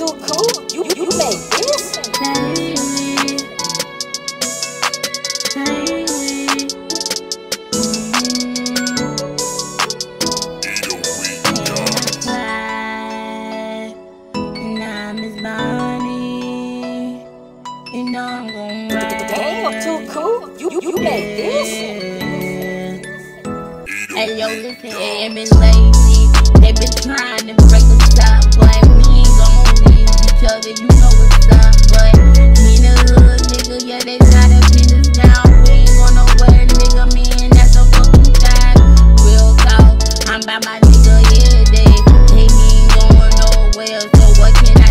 too cool. You you. You made this? Hey, yo, listen, ain't been lately. They been trying to break us by my nigga every day. Hey, he ain't going nowhere, so what can I